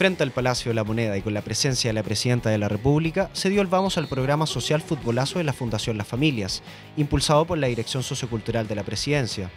Frente al Palacio de la Moneda y con la presencia de la Presidenta de la República, se dio el vamos al programa social Futbolazo de la Fundación Las Familias, impulsado por la Dirección Sociocultural de la Presidencia.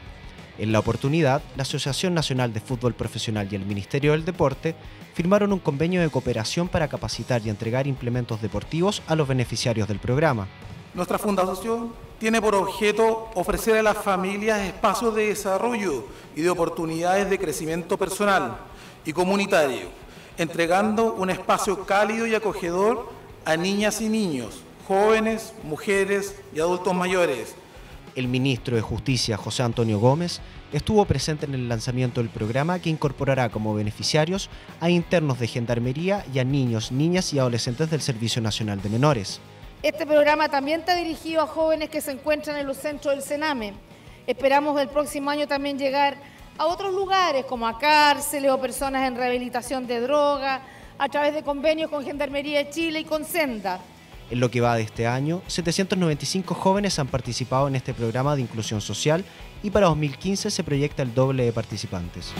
En la oportunidad, la Asociación Nacional de Fútbol Profesional y el Ministerio del Deporte firmaron un convenio de cooperación para capacitar y entregar implementos deportivos a los beneficiarios del programa. Nuestra fundación tiene por objeto ofrecer a las familias espacios de desarrollo y de oportunidades de crecimiento personal y comunitario entregando un espacio cálido y acogedor a niñas y niños, jóvenes, mujeres y adultos mayores. El ministro de Justicia, José Antonio Gómez, estuvo presente en el lanzamiento del programa que incorporará como beneficiarios a internos de Gendarmería y a niños, niñas y adolescentes del Servicio Nacional de Menores. Este programa también está dirigido a jóvenes que se encuentran en los centros del Sename. Esperamos el próximo año también llegar a otros lugares como a cárceles o personas en rehabilitación de droga, a través de convenios con Gendarmería de Chile y con Senda. En lo que va de este año, 795 jóvenes han participado en este programa de inclusión social y para 2015 se proyecta el doble de participantes.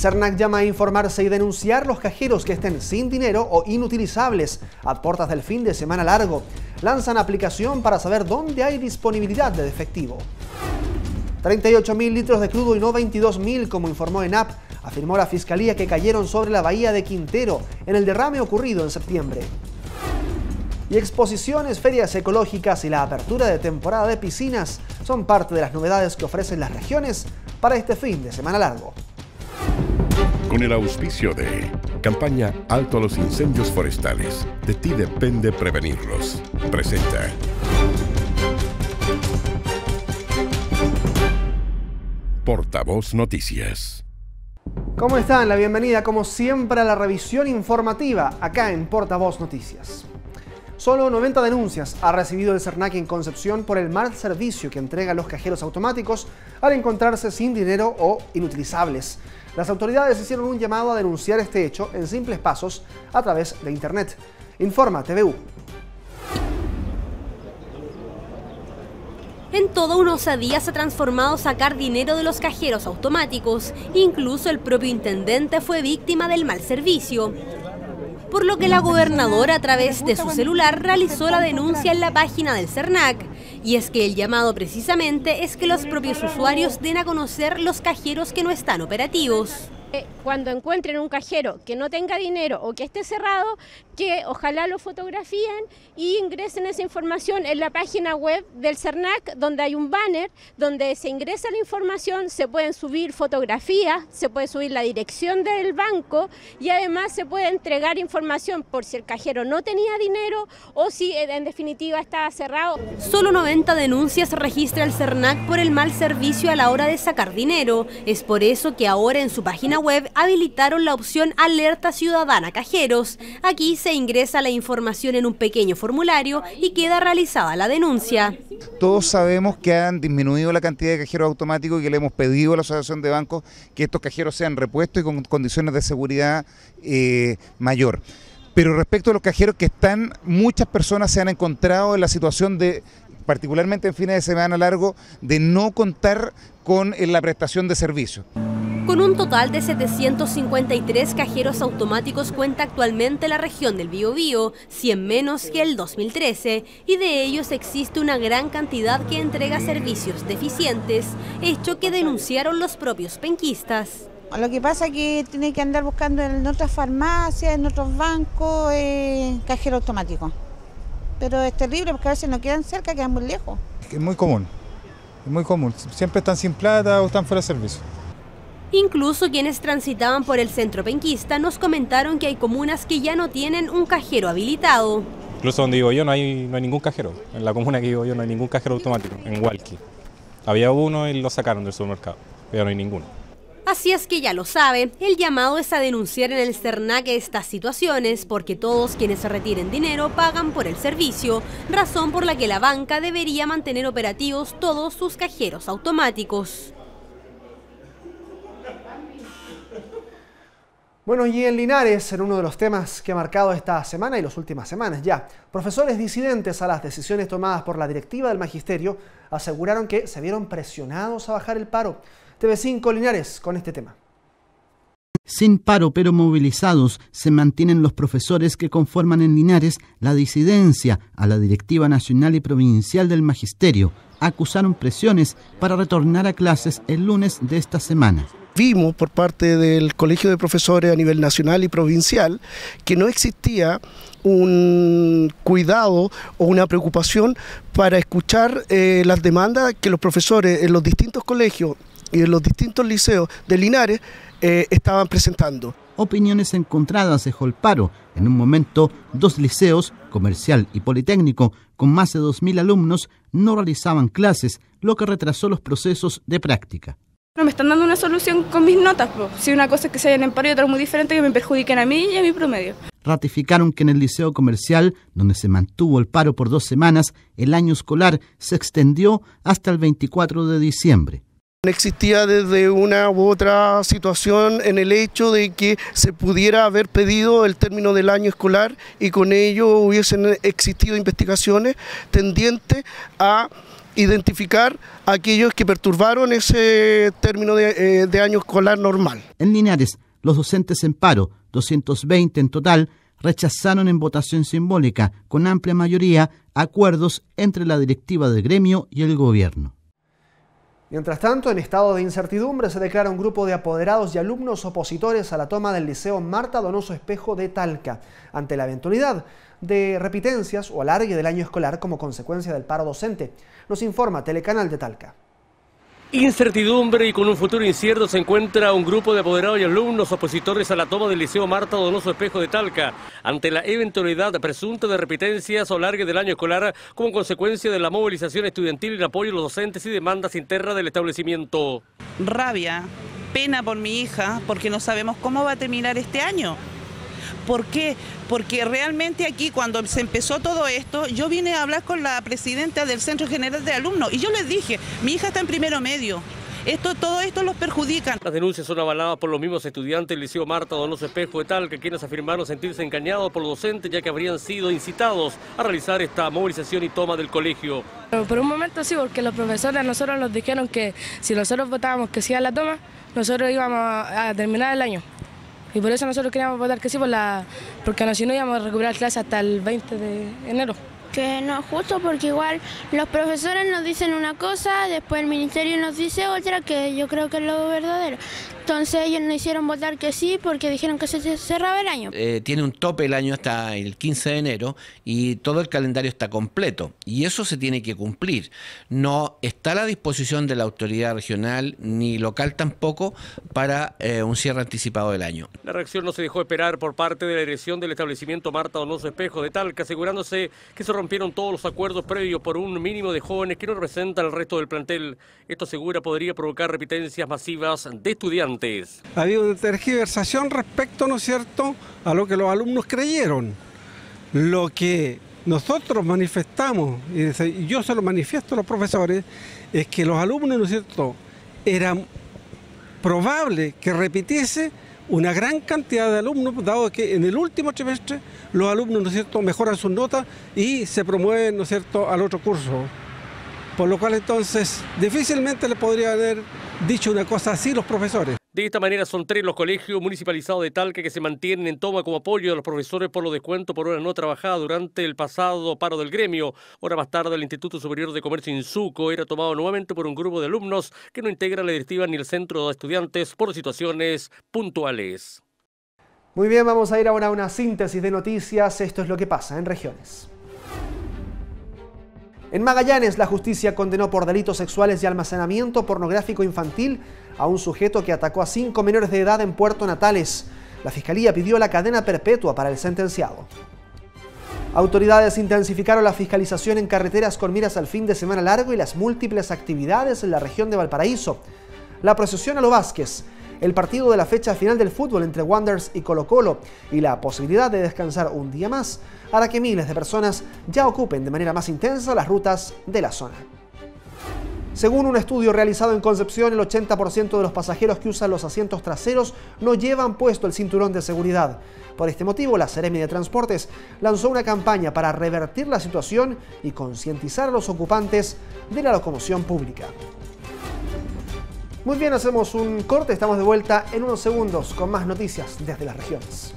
CERNAC llama a informarse y denunciar los cajeros que estén sin dinero o inutilizables a puertas del fin de semana largo. Lanzan aplicación para saber dónde hay disponibilidad de efectivo. 38.000 litros de crudo y no 22.000, como informó ENAP, afirmó la Fiscalía que cayeron sobre la bahía de Quintero en el derrame ocurrido en septiembre. Y exposiciones, ferias ecológicas y la apertura de temporada de piscinas son parte de las novedades que ofrecen las regiones para este fin de semana largo con el auspicio de Campaña Alto a los Incendios Forestales. De ti depende prevenirlos. Presenta. Portavoz Noticias. ¿Cómo están? La bienvenida como siempre a la revisión informativa acá en Portavoz Noticias. Solo 90 denuncias ha recibido el CERNAC en Concepción por el mal servicio que entrega los cajeros automáticos al encontrarse sin dinero o inutilizables. Las autoridades hicieron un llamado a denunciar este hecho en simples pasos a través de Internet. Informa TVU. En toda una osadía se ha transformado sacar dinero de los cajeros automáticos. Incluso el propio intendente fue víctima del mal servicio. Por lo que la gobernadora a través de su celular realizó la denuncia en la página del CERNAC. Y es que el llamado precisamente es que los propios usuarios den a conocer los cajeros que no están operativos. Eh, cuando encuentren un cajero que no tenga dinero o que esté cerrado, que ojalá lo fotografíen y ingresen esa información en la página web del CERNAC, donde hay un banner donde se ingresa la información, se pueden subir fotografías, se puede subir la dirección del banco y además se puede entregar información por si el cajero no tenía dinero o si en definitiva estaba cerrado. Solo 90 denuncias registra el CERNAC por el mal servicio a la hora de sacar dinero. Es por eso que ahora en su página web habilitaron la opción Alerta Ciudadana Cajeros. Aquí se ingresa la información en un pequeño formulario y queda realizada la denuncia. Todos sabemos que han disminuido la cantidad de cajeros automáticos y que le hemos pedido a la Asociación de Bancos que estos cajeros sean repuestos y con condiciones de seguridad eh, mayor. Pero respecto a los cajeros que están, muchas personas se han encontrado en la situación de particularmente en fines de semana largo, de no contar con eh, la prestación de servicios. Con un total de 753 cajeros automáticos cuenta actualmente la región del Biobío, 100 menos que el 2013, y de ellos existe una gran cantidad que entrega servicios deficientes, hecho que denunciaron los propios penquistas. Lo que pasa es que tiene que andar buscando en otras farmacias, en otros bancos, eh, cajero automático. Pero es terrible porque a veces no quedan cerca, quedan muy lejos. Es muy común, es muy común. Siempre están sin plata o están fuera de servicio. Incluso quienes transitaban por el centro penquista nos comentaron que hay comunas que ya no tienen un cajero habilitado. Incluso donde vivo yo no hay, no hay ningún cajero. En la comuna que vivo yo no hay ningún cajero automático, en Walkie. Había uno y lo sacaron del supermercado, pero no hay ninguno. Así es que ya lo sabe, el llamado es a denunciar en el CERNAC estas situaciones porque todos quienes se retiren dinero pagan por el servicio, razón por la que la banca debería mantener operativos todos sus cajeros automáticos. Bueno, y en Linares, en uno de los temas que ha marcado esta semana y las últimas semanas ya, profesores disidentes a las decisiones tomadas por la directiva del magisterio aseguraron que se vieron presionados a bajar el paro. TV5 Linares con este tema. Sin paro pero movilizados se mantienen los profesores que conforman en Linares la disidencia a la directiva nacional y provincial del magisterio. Acusaron presiones para retornar a clases el lunes de esta semana vimos por parte del Colegio de Profesores a nivel nacional y provincial que no existía un cuidado o una preocupación para escuchar eh, las demandas que los profesores en los distintos colegios y en los distintos liceos de Linares eh, estaban presentando. Opiniones encontradas dejó el paro. En un momento, dos liceos, comercial y politécnico, con más de 2.000 alumnos, no realizaban clases, lo que retrasó los procesos de práctica. No me están dando una solución con mis notas. Si una cosa es que se hayan en paro y otra muy diferente que me perjudiquen a mí y a mi promedio. Ratificaron que en el liceo comercial, donde se mantuvo el paro por dos semanas, el año escolar se extendió hasta el 24 de diciembre. No existía desde una u otra situación en el hecho de que se pudiera haber pedido el término del año escolar y con ello hubiesen existido investigaciones tendientes a identificar a aquellos que perturbaron ese término de, eh, de año escolar normal. En Linares, los docentes en paro, 220 en total, rechazaron en votación simbólica, con amplia mayoría, acuerdos entre la directiva del gremio y el gobierno. Mientras tanto, en estado de incertidumbre se declara un grupo de apoderados y alumnos opositores a la toma del Liceo Marta Donoso Espejo de Talca, ante la eventualidad de repitencias o alargue del año escolar como consecuencia del paro docente. Nos informa Telecanal de Talca. Incertidumbre y con un futuro incierto se encuentra un grupo de apoderados y alumnos opositores a la toma del Liceo Marta Donoso Espejo de Talca ante la eventualidad presunta de repitencias o largue del año escolar como consecuencia de la movilización estudiantil en apoyo a los docentes y demandas internas del establecimiento. Rabia, pena por mi hija porque no sabemos cómo va a terminar este año. ¿Por qué? Porque realmente aquí cuando se empezó todo esto, yo vine a hablar con la presidenta del Centro General de Alumnos y yo les dije, mi hija está en primero medio, esto, todo esto los perjudica. Las denuncias son avaladas por los mismos estudiantes del Liceo Marta Donoso Espejo de Tal, que quienes afirmaron sentirse engañados por los docentes ya que habrían sido incitados a realizar esta movilización y toma del colegio. por un momento sí, porque los profesores a nosotros nos dijeron que si nosotros votábamos que sí a la toma, nosotros íbamos a terminar el año. Y por eso nosotros queríamos votar que sí, porque si no íbamos a recuperar clases hasta el 20 de enero. Que no es justo porque igual los profesores nos dicen una cosa, después el ministerio nos dice otra, que yo creo que es lo verdadero. Entonces ellos nos hicieron votar que sí porque dijeron que se cerraba el año. Eh, tiene un tope el año hasta el 15 de enero y todo el calendario está completo y eso se tiene que cumplir. No está a la disposición de la autoridad regional ni local tampoco para eh, un cierre anticipado del año. La reacción no se dejó esperar por parte de la dirección del establecimiento Marta Donoso Espejo de Talca, asegurándose que se rompieron todos los acuerdos previos por un mínimo de jóvenes que no representan al resto del plantel. Esto asegura podría provocar repitencias masivas de estudiantes ha habido una tergiversación respecto, ¿no es cierto?, a lo que los alumnos creyeron. Lo que nosotros manifestamos, y yo se lo manifiesto a los profesores, es que los alumnos, ¿no es cierto?, era probable que repitiese una gran cantidad de alumnos, dado que en el último trimestre los alumnos, ¿no es cierto?, mejoran sus notas y se promueven, ¿no es cierto?, al otro curso. Por lo cual entonces difícilmente le podría haber dicho una cosa así los profesores. De esta manera son tres los colegios municipalizados de Talca que se mantienen en toma como apoyo a los profesores por los descuentos por hora no trabajada durante el pasado paro del gremio. Hora más tarde el Instituto Superior de Comercio Insuco era tomado nuevamente por un grupo de alumnos que no integran la directiva ni el centro de estudiantes por situaciones puntuales. Muy bien, vamos a ir ahora a una síntesis de noticias. Esto es lo que pasa en regiones. En Magallanes, la justicia condenó por delitos sexuales y almacenamiento pornográfico infantil a un sujeto que atacó a cinco menores de edad en Puerto Natales. La fiscalía pidió la cadena perpetua para el sentenciado. Autoridades intensificaron la fiscalización en carreteras con miras al fin de semana largo y las múltiples actividades en la región de Valparaíso. La procesión a los Vázquez, el partido de la fecha final del fútbol entre Wanderers y Colo Colo y la posibilidad de descansar un día más hará que miles de personas ya ocupen de manera más intensa las rutas de la zona. Según un estudio realizado en Concepción, el 80% de los pasajeros que usan los asientos traseros no llevan puesto el cinturón de seguridad. Por este motivo, la Seremi de Transportes lanzó una campaña para revertir la situación y concientizar a los ocupantes de la locomoción pública. Muy bien, hacemos un corte, estamos de vuelta en unos segundos con más noticias desde las regiones.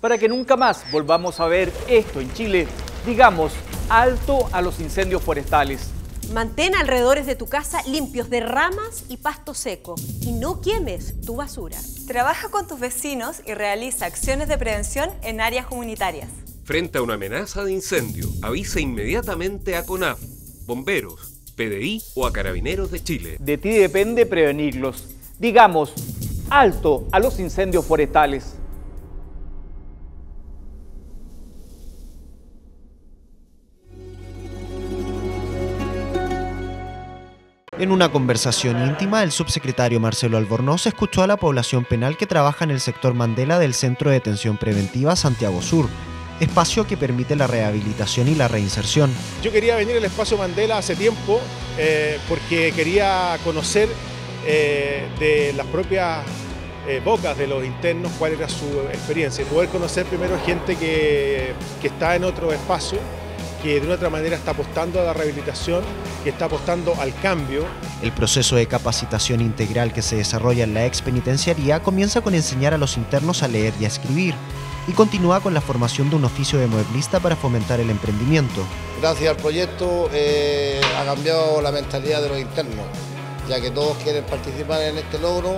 Para que nunca más volvamos a ver esto en Chile, digamos alto a los incendios forestales. Mantén alrededores de tu casa limpios de ramas y pasto seco y no quemes tu basura. Trabaja con tus vecinos y realiza acciones de prevención en áreas comunitarias. Frente a una amenaza de incendio, avisa inmediatamente a CONAF, bomberos, PDI o a Carabineros de Chile. De ti depende prevenirlos. Digamos, alto a los incendios forestales. En una conversación íntima, el subsecretario Marcelo Albornoz escuchó a la población penal que trabaja en el sector Mandela del Centro de Detención Preventiva Santiago Sur, espacio que permite la rehabilitación y la reinserción. Yo quería venir al espacio Mandela hace tiempo eh, porque quería conocer eh, de las propias eh, bocas de los internos cuál era su experiencia y poder conocer primero gente que, que está en otro espacio que de una otra manera está apostando a la rehabilitación, que está apostando al cambio. El proceso de capacitación integral que se desarrolla en la ex penitenciaría comienza con enseñar a los internos a leer y a escribir y continúa con la formación de un oficio de mueblista para fomentar el emprendimiento. Gracias al proyecto eh, ha cambiado la mentalidad de los internos, ya que todos quieren participar en este logro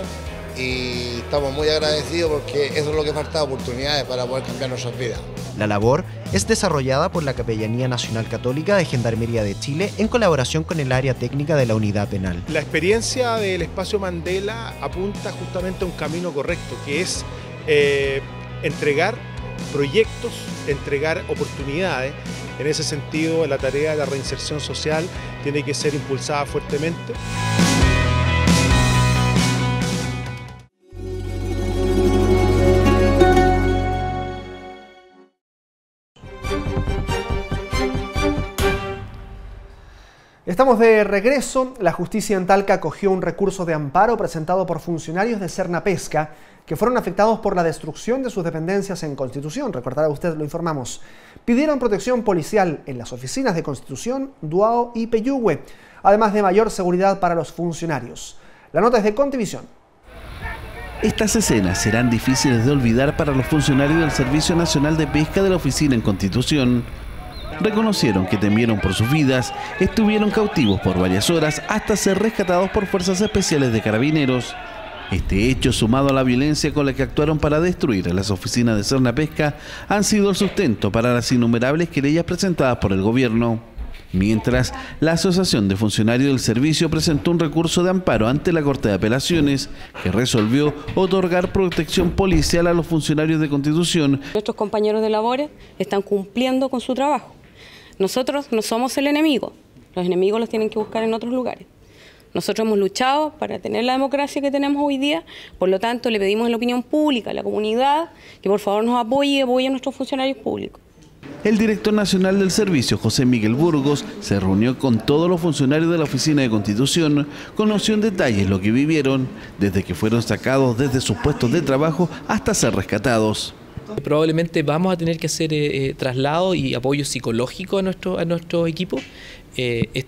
y estamos muy agradecidos porque eso es lo que falta, oportunidades para poder cambiar nuestras vidas. La labor es desarrollada por la Capellanía Nacional Católica de Gendarmería de Chile en colaboración con el área técnica de la unidad penal. La experiencia del espacio Mandela apunta justamente a un camino correcto, que es eh, entregar proyectos, entregar oportunidades. En ese sentido, la tarea de la reinserción social tiene que ser impulsada fuertemente. Estamos de regreso. La justicia en Talca acogió un recurso de amparo presentado por funcionarios de Cerna Pesca que fueron afectados por la destrucción de sus dependencias en Constitución. Recordará usted, lo informamos. Pidieron protección policial en las oficinas de Constitución, Duao y Peyúgue, además de mayor seguridad para los funcionarios. La nota es de Contivisión. Estas escenas serán difíciles de olvidar para los funcionarios del Servicio Nacional de Pesca de la oficina en Constitución. Reconocieron que temieron por sus vidas, estuvieron cautivos por varias horas hasta ser rescatados por fuerzas especiales de carabineros. Este hecho, sumado a la violencia con la que actuaron para destruir las oficinas de Serna Pesca, han sido el sustento para las innumerables querellas presentadas por el gobierno. Mientras, la Asociación de Funcionarios del Servicio presentó un recurso de amparo ante la Corte de Apelaciones que resolvió otorgar protección policial a los funcionarios de Constitución. Nuestros compañeros de labores están cumpliendo con su trabajo. Nosotros no somos el enemigo, los enemigos los tienen que buscar en otros lugares. Nosotros hemos luchado para tener la democracia que tenemos hoy día, por lo tanto le pedimos a la opinión pública, a la comunidad, que por favor nos apoye y apoye a nuestros funcionarios públicos. El director nacional del servicio, José Miguel Burgos, se reunió con todos los funcionarios de la Oficina de Constitución, conoció en detalles lo que vivieron, desde que fueron sacados desde sus puestos de trabajo hasta ser rescatados. Probablemente vamos a tener que hacer eh, traslado y apoyo psicológico a nuestro, a nuestro equipo. Eh,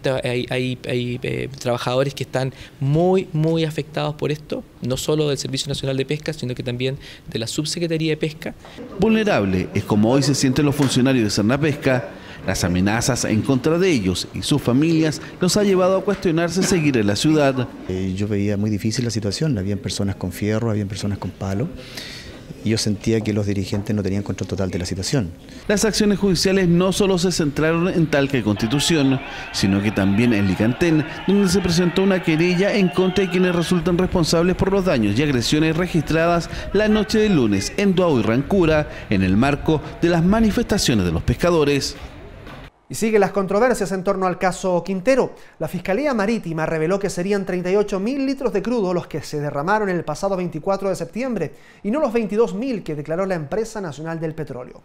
hay, eh, trabajadores que están muy, muy afectados por esto, no solo del Servicio Nacional de Pesca, sino que también de la Subsecretaría de Pesca. Vulnerable es como hoy se sienten los funcionarios de Cerna Pesca. Las amenazas en contra de ellos y sus familias los ha llevado a cuestionarse seguir en la ciudad. yo veía muy difícil la situación, habían personas con fierro, habían personas con palo yo sentía que los dirigentes no tenían control total de la situación. Las acciones judiciales no solo se centraron en Talca y Constitución, sino que también en Licantén, donde se presentó una querella en contra de quienes resultan responsables por los daños y agresiones registradas la noche del lunes en Duau y Rancura, en el marco de las manifestaciones de los pescadores. Y siguen las controversias en torno al caso Quintero. La Fiscalía Marítima reveló que serían 38.000 litros de crudo los que se derramaron el pasado 24 de septiembre y no los 22.000 que declaró la Empresa Nacional del Petróleo.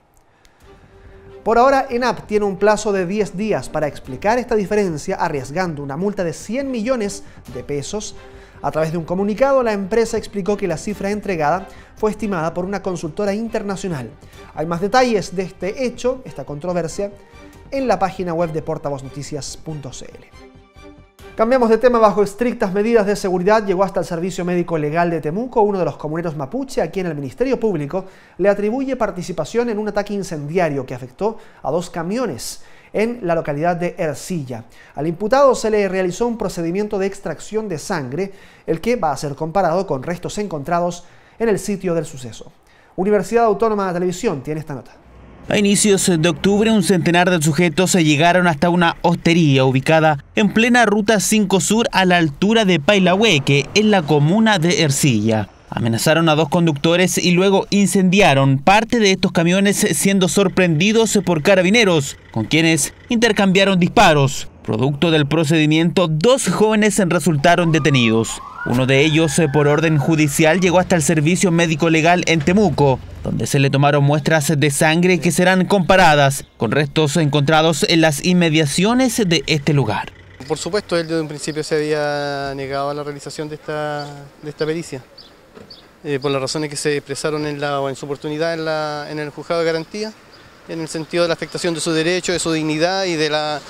Por ahora, ENAP tiene un plazo de 10 días para explicar esta diferencia, arriesgando una multa de 100 millones de pesos. A través de un comunicado, la empresa explicó que la cifra entregada fue estimada por una consultora internacional. Hay más detalles de este hecho, esta controversia, en la página web de portavoznoticias.cl. Cambiamos de tema. Bajo estrictas medidas de seguridad llegó hasta el Servicio Médico Legal de Temuco, uno de los comuneros mapuche, a quien el Ministerio Público le atribuye participación en un ataque incendiario que afectó a dos camiones en la localidad de Ercilla. Al imputado se le realizó un procedimiento de extracción de sangre, el que va a ser comparado con restos encontrados en el sitio del suceso. Universidad Autónoma de Televisión tiene esta nota. A inicios de octubre, un centenar de sujetos se llegaron hasta una hostería ubicada en plena ruta 5 Sur a la altura de Pailahueque, en la comuna de Ercilla. Amenazaron a dos conductores y luego incendiaron parte de estos camiones siendo sorprendidos por carabineros, con quienes intercambiaron disparos. Producto del procedimiento, dos jóvenes resultaron detenidos. Uno de ellos, eh, por orden judicial, llegó hasta el servicio médico legal en Temuco, donde se le tomaron muestras de sangre que serán comparadas con restos encontrados en las inmediaciones de este lugar. Por supuesto, él desde un principio se había negado a la realización de esta, de esta pericia, eh, por las razones que se expresaron en, la, en su oportunidad en, la, en el juzgado de garantía, en el sentido de la afectación de su derecho, de su dignidad y de la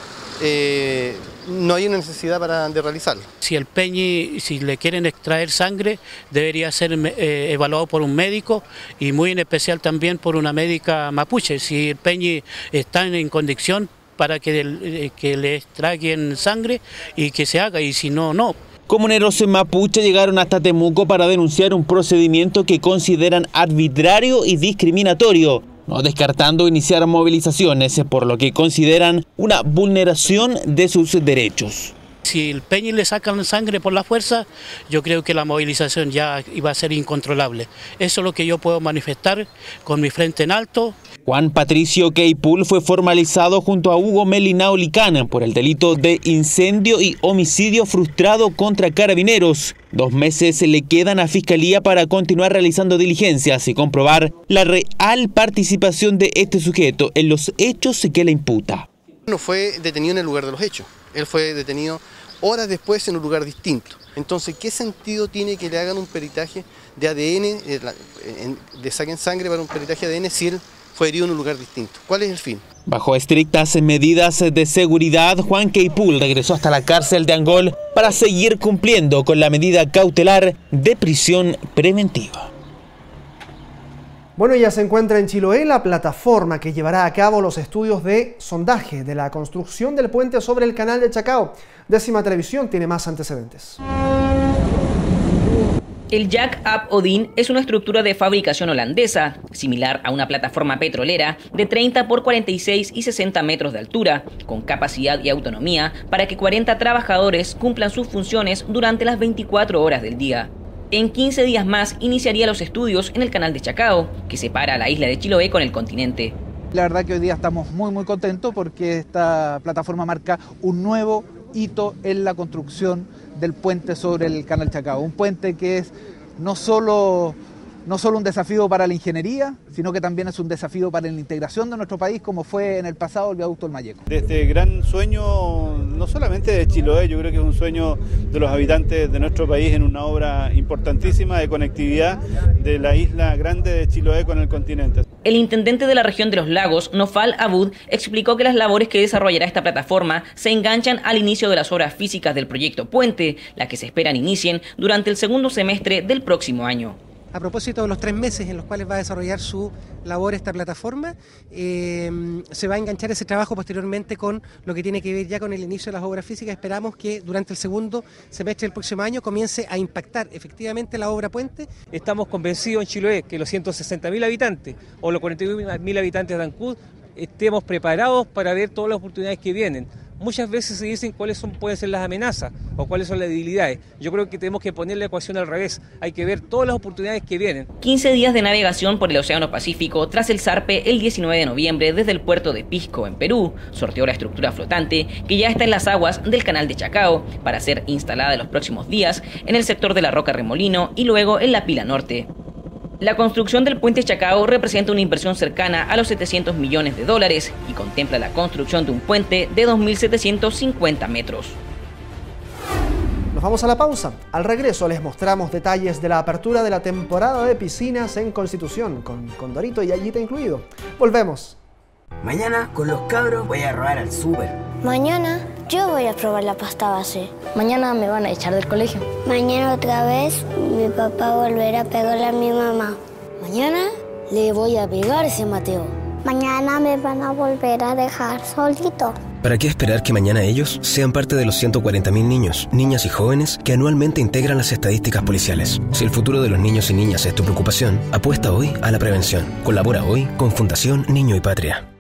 eh, no hay una necesidad para, de realizarlo. Si el peñi, si le quieren extraer sangre, debería ser eh, evaluado por un médico y muy en especial también por una médica mapuche. Si el peñi está en condición para que, eh, que le extraigan sangre y que se haga, y si no, no. Comuneros en Mapuche llegaron hasta Temuco para denunciar un procedimiento que consideran arbitrario y discriminatorio descartando iniciar movilizaciones por lo que consideran una vulneración de sus derechos. Si el Peñi le sacan sangre por la fuerza, yo creo que la movilización ya iba a ser incontrolable. Eso es lo que yo puedo manifestar con mi frente en alto. Juan Patricio Keipul fue formalizado junto a Hugo Melinao Licana por el delito de incendio y homicidio frustrado contra carabineros. Dos meses le quedan a Fiscalía para continuar realizando diligencias y comprobar la real participación de este sujeto en los hechos que le imputa. No fue detenido en el lugar de los hechos. Él fue detenido horas después en un lugar distinto. Entonces, ¿qué sentido tiene que le hagan un peritaje de ADN, eh, de saquen sangre para un peritaje de ADN si él fue herido en un lugar distinto? ¿Cuál es el fin? Bajo estrictas medidas de seguridad, Juan Keipul regresó hasta la cárcel de Angol para seguir cumpliendo con la medida cautelar de prisión preventiva. Bueno, ya se encuentra en Chiloé la plataforma que llevará a cabo los estudios de sondaje de la construcción del puente sobre el canal de Chacao. Décima Televisión tiene más antecedentes. El Jack Up Odin es una estructura de fabricación holandesa, similar a una plataforma petrolera de 30 por 46 y 60 metros de altura, con capacidad y autonomía para que 40 trabajadores cumplan sus funciones durante las 24 horas del día. En 15 días más iniciaría los estudios en el canal de Chacao, que separa la isla de Chiloé con el continente. La verdad que hoy día estamos muy muy contentos porque esta plataforma marca un nuevo hito en la construcción del puente sobre el canal Chacao. Un puente que es no solo no solo un desafío para la ingeniería, sino que también es un desafío para la integración de nuestro país, como fue en el pasado el viaducto del Mayeco. De este gran sueño, no solamente de Chiloé, yo creo que es un sueño de los habitantes de nuestro país en una obra importantísima de conectividad de la isla grande de Chiloé con el continente. El intendente de la región de los lagos, Nofal Abud, explicó que las labores que desarrollará esta plataforma se enganchan al inicio de las obras físicas del proyecto Puente, las que se esperan inicien durante el segundo semestre del próximo año a propósito de los tres meses en los cuales va a desarrollar su labor esta plataforma, em, se va a enganchar ese trabajo posteriormente con lo que tiene que ver ya con el inicio de las obras físicas. Esperamos que durante el segundo semestre del próximo año comience a impactar efectivamente la obra puente. Estamos convencidos en Chiloé que los 160.000 habitantes o los 41.000 habitantes de Ancud estemos preparados para ver todas las oportunidades que vienen muchas veces se dicen cuáles son, pueden ser las amenazas o cuáles son las debilidades. Yo creo que tenemos que poner la ecuación al revés. Hay que ver todas las oportunidades que vienen. 15 días de navegación por el Océano Pacífico tras el zarpe el 19 de noviembre desde el puerto de Pisco, en Perú, sorteó la estructura flotante que ya está en las aguas del canal de Chacao para ser instalada en los próximos días en el sector de la Roca Remolino y luego en la Pila Norte. La construcción del puente Chacao representa una inversión cercana a los 700 millones de dólares y contempla la construcción de un puente de 2.750 metros. Nos vamos a la pausa. Al regreso les mostramos detalles de la apertura de la temporada de piscinas en Constitución, con Condorito y Ayita incluido. Volvemos. Mañana con los cabros voy a robar al súper. Mañana yo voy a probar la pasta base. Mañana me van a echar del colegio. Mañana otra vez mi papá volverá a pegarle a mi mamá. Mañana le voy a pegar a ese Mateo. Mañana me van a volver a dejar solito. ¿Para qué esperar que mañana ellos sean parte de los 140.000 niños, niñas y jóvenes que anualmente integran las estadísticas policiales? Si el futuro de los niños y niñas es tu preocupación, apuesta hoy a la prevención. Colabora hoy con Fundación Niño y Patria.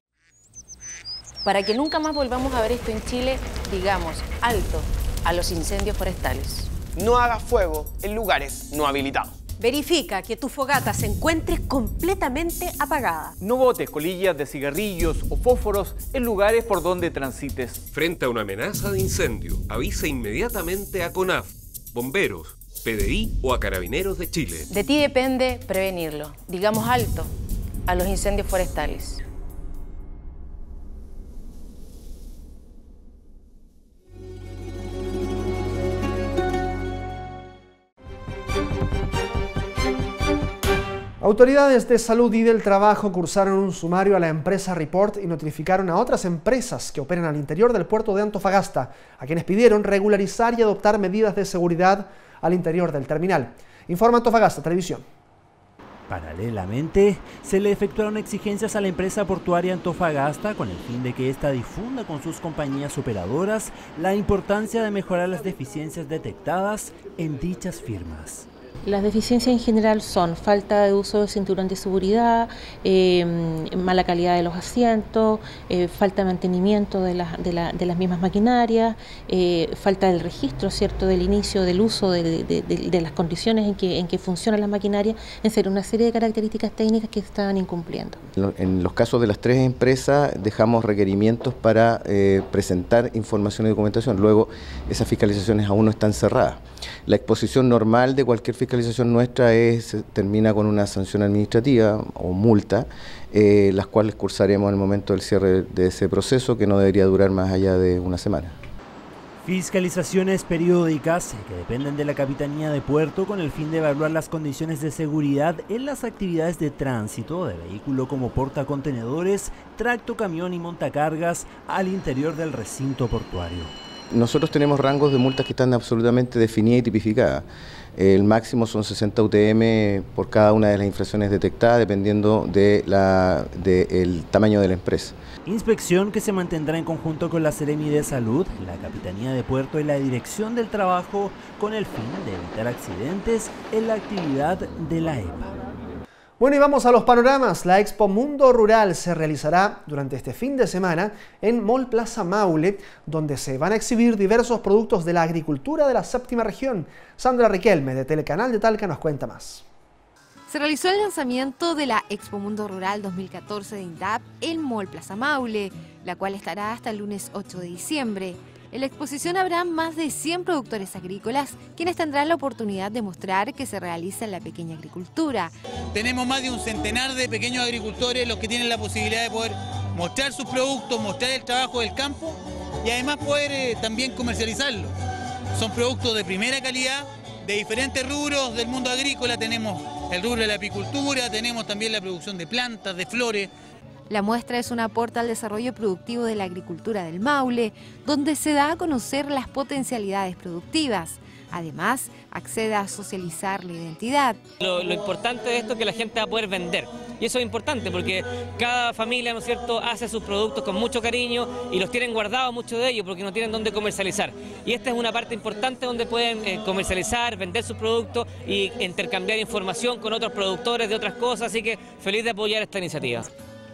Para que nunca más volvamos a ver esto en Chile, digamos alto a los incendios forestales. No hagas fuego en lugares no habilitados. Verifica que tu fogata se encuentre completamente apagada. No botes colillas de cigarrillos o fósforos en lugares por donde transites. Frente a una amenaza de incendio, avisa inmediatamente a CONAF, bomberos, PDI o a Carabineros de Chile. De ti depende prevenirlo. Digamos alto a los incendios forestales. Autoridades de salud y del trabajo cursaron un sumario a la empresa Report y notificaron a otras empresas que operan al interior del puerto de Antofagasta, a quienes pidieron regularizar y adoptar medidas de seguridad al interior del terminal. Informa Antofagasta Televisión. Paralelamente, se le efectuaron exigencias a la empresa portuaria Antofagasta con el fin de que ésta difunda con sus compañías operadoras la importancia de mejorar las deficiencias detectadas en dichas firmas. Las deficiencias en general son falta de uso de cinturón de seguridad, eh, mala calidad de los asientos, eh, falta de mantenimiento de, las mismas maquinarias, eh, falta del registro cierto del inicio del uso de, las condiciones en que, en que funcionan las maquinarias, en ser una serie de características técnicas que estaban incumpliendo. En los casos de las tres empresas dejamos requerimientos para presentar información y documentación. Luego esas fiscalizaciones aún no están cerradas. La exposición normal de cualquier fiscalización nuestra es, termina con una sanción administrativa o multa, eh, las cuales cursaremos en el momento del cierre de ese proceso, que no debería durar más allá de una semana. Fiscalizaciones periódicas que dependen de la Capitanía de Puerto con el fin de evaluar las condiciones de seguridad en las actividades de tránsito de vehículo como portacontenedores, tracto camión y montacargas al interior del recinto portuario. Nosotros tenemos rangos de multas que están absolutamente definidas y tipificadas. El máximo son 60 UTM por cada una de las infracciones detectadas, dependiendo del de tamaño de la empresa. Inspección que se mantendrá en conjunto con la Seremi de Salud, la Capitanía de Puerto y la Dirección del Trabajo con el fin de evitar accidentes en la actividad de la EPA. Bueno, y vamos a los panoramas. La Expo Mundo Rural se realizará durante este fin de semana en Mall Plaza Maule, donde se van a exhibir diversos productos de la agricultura de la séptima región. Sandra Riquelme, de Telecanal de Talca, nos cuenta más. Se realizó el lanzamiento de la Expo Mundo Rural 2014 de INDAP en Mall Plaza Maule, la cual estará hasta el lunes 8 de diciembre. En la exposición habrá más de 100 productores agrícolas quienes tendrán la oportunidad de mostrar que se realiza la pequeña agricultura. Tenemos más de un centenar de pequeños agricultores los que tienen la posibilidad de poder mostrar sus productos, mostrar el trabajo del campo y además poder eh, también comercializarlo. Son productos de primera calidad, de diferentes rubros del mundo agrícola. Tenemos el rubro de la apicultura, tenemos también la producción de plantas, de flores, la muestra es un aporte al desarrollo productivo de la agricultura del Maule, donde se da a conocer las potencialidades productivas. Además, accede a socializar la identidad. Lo, importante de esto es que la gente va a poder vender. Y eso es importante porque cada familia, ¿no es cierto?, hace sus productos con mucho cariño y los tienen guardados muchos de ellos porque no tienen dónde comercializar. Y esta es una parte importante donde pueden eh, comercializar, vender sus productos y intercambiar información con otros productores de otras cosas. Así que feliz de apoyar esta iniciativa.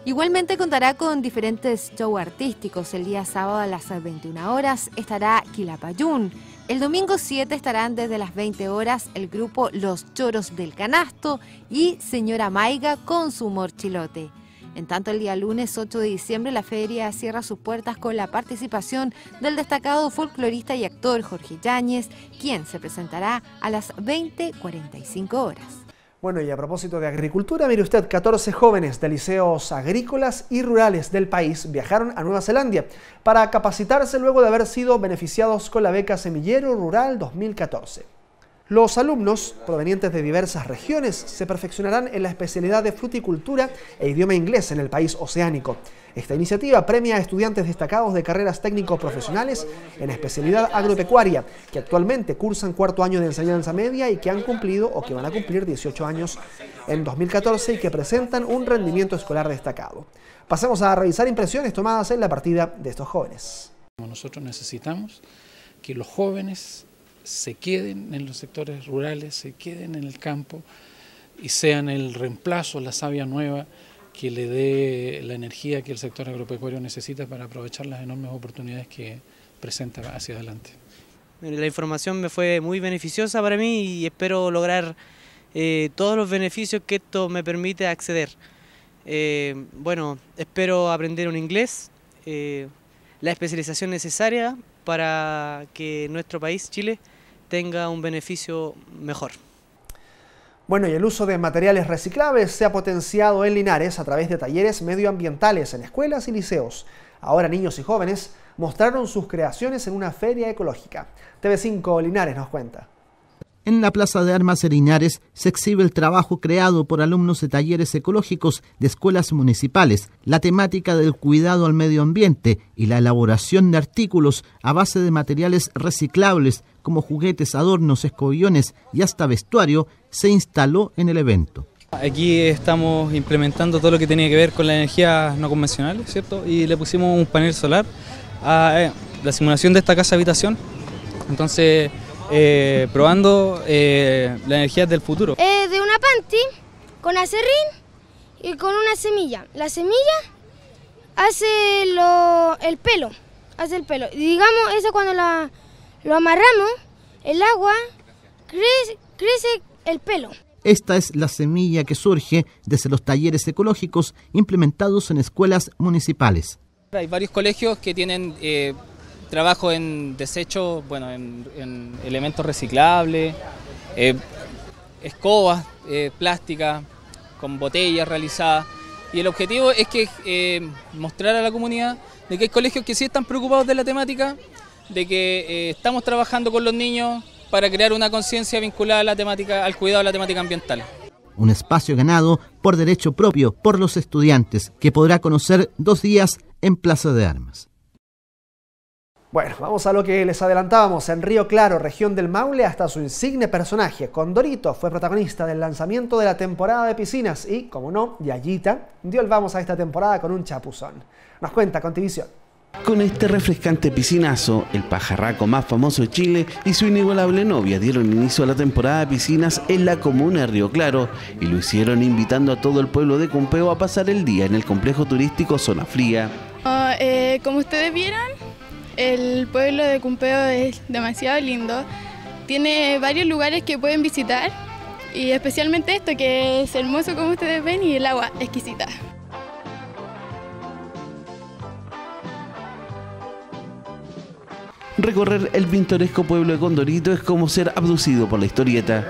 Igualmente contará con diferentes shows artísticos. El día sábado a las 21 horas estará Quilapayún. El domingo 7 estarán desde las 20 horas el grupo Los Choros del Canasto y Señora Maiga con su morchilote. En tanto, el día lunes 8 de diciembre la feria cierra sus puertas con la participación del destacado folclorista y actor Jorge Yáñez, quien se presentará a las 20.45 horas. Bueno, y a propósito de agricultura, mire usted, 14 jóvenes de liceos agrícolas y rurales del país viajaron a Nueva Zelanda para capacitarse luego de haber sido beneficiados con la beca Semillero Rural 2014. Los alumnos, provenientes de diversas regiones, se perfeccionarán en la especialidad de fruticultura e idioma inglés en el país oceánico. Esta iniciativa premia a estudiantes destacados de carreras técnico-profesionales en especialidad agropecuaria, que actualmente cursan cuarto año de enseñanza media y que han cumplido o que van a cumplir 18 años en 2014 y que presentan un rendimiento escolar destacado. Pasemos a revisar impresiones tomadas en la partida de estos jóvenes. Nosotros necesitamos que los jóvenes se queden en los sectores rurales, se queden en el campo y sean el reemplazo, la savia nueva que le dé la energía que el sector agropecuario necesita para aprovechar las enormes oportunidades que presenta hacia adelante. La información me fue muy beneficiosa para mí y espero lograr eh, todos los beneficios que esto me permite acceder. Eh, bueno, espero aprender un inglés, eh, la especialización necesaria para que nuestro país, Chile, tenga un beneficio mejor. Bueno, y el uso de materiales reciclables se ha potenciado en Linares a través de talleres medioambientales en escuelas y liceos. Ahora niños y jóvenes mostraron sus creaciones en una feria ecológica. TV5 Linares nos cuenta. En la Plaza de Armas de Linares se exhibe el trabajo creado por alumnos de talleres ecológicos de escuelas municipales, la temática del cuidado al medio ambiente y la elaboración de artículos a base de materiales reciclables como juguetes, adornos, escobillones y hasta vestuario se instaló en el evento. Aquí estamos implementando todo lo que tenía que ver con la energía no convencional, ¿cierto? Y le pusimos un panel solar a eh, la simulación de esta casa habitación. Entonces, eh, probando eh, la energía del futuro. de una panty con acerrín y con una semilla. La semilla hace el pelo, hace el pelo. Y digamos, eso cuando la, lo amarramos, el agua crece, crece el pelo. Esta es la semilla que surge desde los talleres ecológicos implementados en escuelas municipales. Hay varios colegios que tienen eh, trabajo en desechos, bueno, en, elementos reciclables, eh, escobas eh, plásticas con botellas realizadas. Y el objetivo es que mostrar a la comunidad de que hay colegios que sí están preocupados de la temática, de que estamos trabajando con los niños para crear una conciencia vinculada a la temática, al cuidado de la temática ambiental. Un espacio ganado por derecho propio por los estudiantes, que podrá conocer dos días en Plaza de Armas. Bueno, vamos a lo que les adelantábamos. En Río Claro, región del Maule, hasta su insigne personaje, Condorito, fue protagonista del lanzamiento de la temporada de piscinas y, como no, Yayita dio el vamos a esta temporada con un chapuzón. Nos cuenta Contivisión. Con este refrescante piscinazo, el pajarraco más famoso de Chile y su inigualable novia dieron inicio a la temporada de piscinas en la comuna de Río Claro y lo hicieron invitando a todo el pueblo de Cumpeo a pasar el día en el complejo turístico Zona Fría. Ah, eh, como ustedes vieron, el pueblo de Cumpeo es demasiado lindo. Tiene varios lugares que pueden visitar y especialmente esto que es hermoso como ustedes ven y el agua exquisita. Recorrer el pintoresco pueblo de Condorito es como ser abducido por la historieta.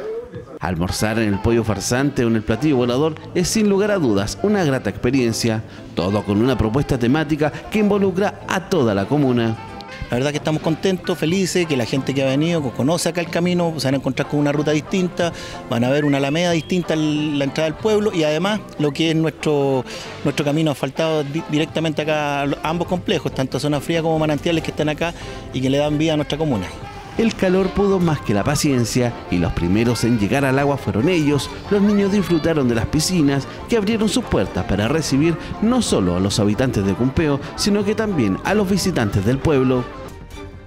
Almorzar en el pollo farsante o en el platillo volador es sin lugar a dudas una grata experiencia, todo con una propuesta temática que involucra a toda la comuna. La verdad que estamos contentos, felices, que la gente que ha venido conoce acá el camino, se van a encontrar con una ruta distinta, van a ver una alameda distinta en la entrada del pueblo y además lo que es nuestro, nuestro camino asfaltado directamente acá ambos complejos, tanto zona fría como manantiales que están acá y que le dan vida a nuestra comuna. El calor pudo más que la paciencia y los primeros en llegar al agua fueron ellos. Los niños disfrutaron de las piscinas que abrieron sus puertas para recibir no solo a los habitantes de Cumpeo, sino que también a los visitantes del pueblo.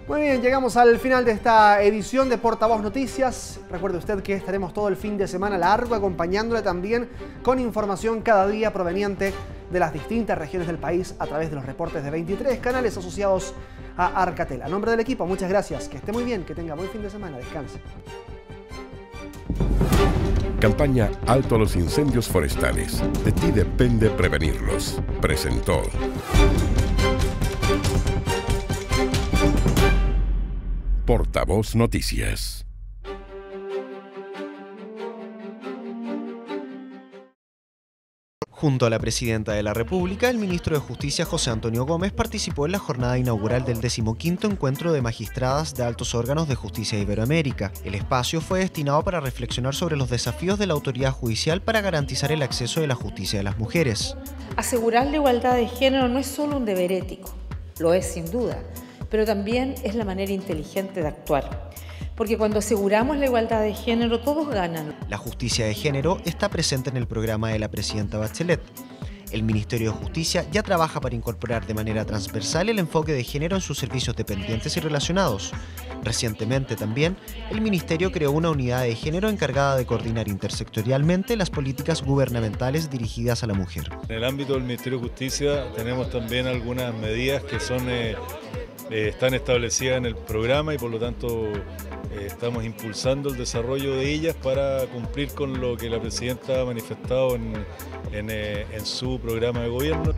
Muy bien, llegamos al final de esta edición de Portavoz Noticias. Recuerde usted que estaremos todo el fin de semana largo acompañándole también con información cada día proveniente de las distintas regiones del país a través de los reportes de 23 canales asociados a Arcatel. A nombre del equipo, muchas gracias. Que esté muy bien, que tenga buen fin de semana. Descanse. Campaña Alto a los incendios forestales. De ti depende prevenirlos. Presentó. Portavoz Noticias. Junto a la presidenta de la República, el ministro de Justicia José Antonio Gómez participó en la jornada inaugural del 15 Encuentro de Magistradas de Altos Órganos de Justicia de Iberoamérica. El espacio fue destinado para reflexionar sobre los desafíos de la autoridad judicial para garantizar el acceso de la justicia de las mujeres. Asegurar la igualdad de género no es solo un deber ético, lo es sin duda, pero también es la manera inteligente de actuar porque cuando aseguramos la igualdad de género todos ganan. La justicia de género está presente en el programa de la presidenta Bachelet. El Ministerio de Justicia ya trabaja para incorporar de manera transversal el enfoque de género en sus servicios dependientes y relacionados. Recientemente también, el Ministerio creó una unidad de género encargada de coordinar intersectorialmente las políticas gubernamentales dirigidas a la mujer. En el ámbito del Ministerio de Justicia tenemos también algunas medidas que son, eh, eh, están establecidas en el programa y por lo tanto eh, estamos impulsando el desarrollo de ellas para cumplir con lo que la presidenta ha manifestado en, en, eh, en su programa de gobierno.